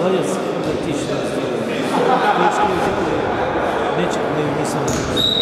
Молодец, тактично So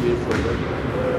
way further.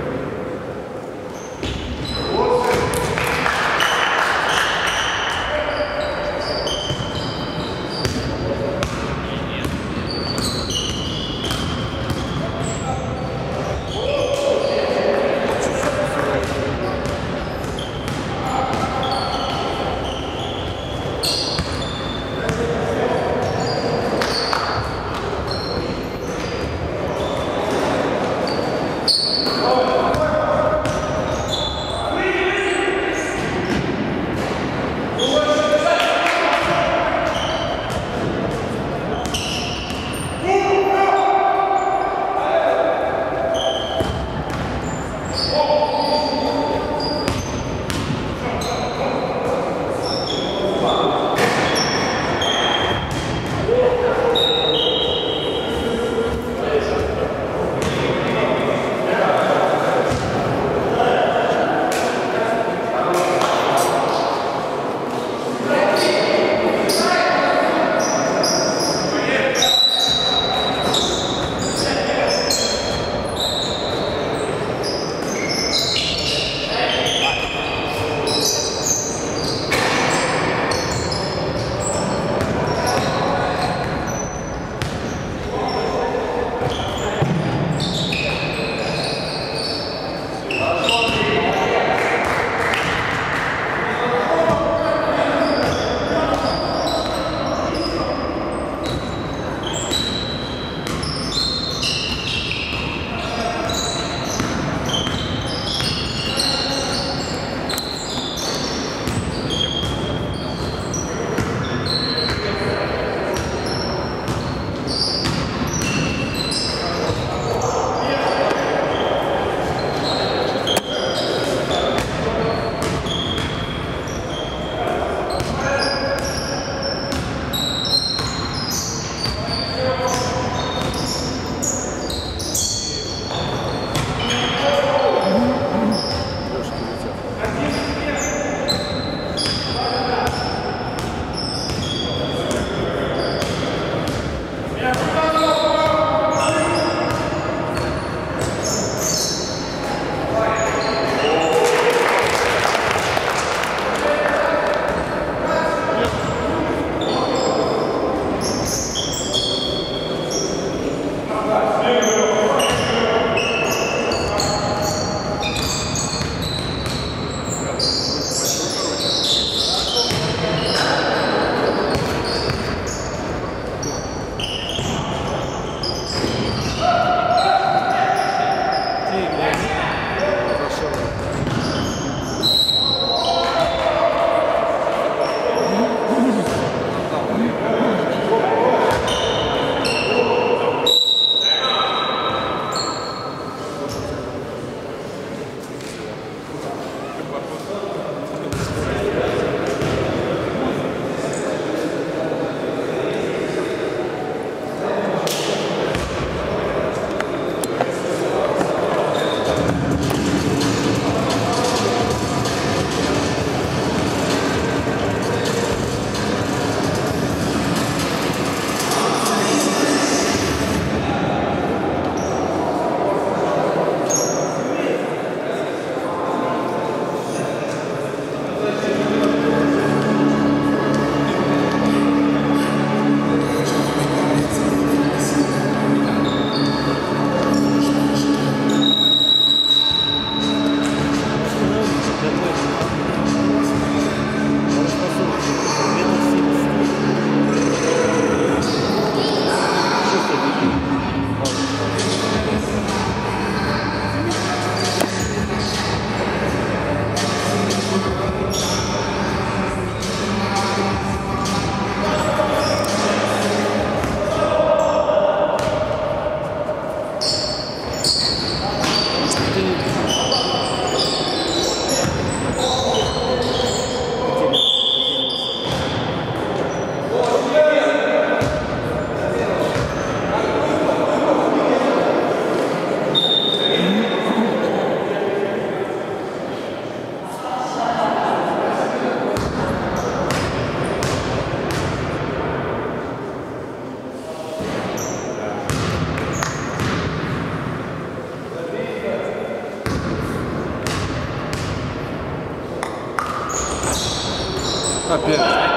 Опять.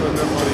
Программа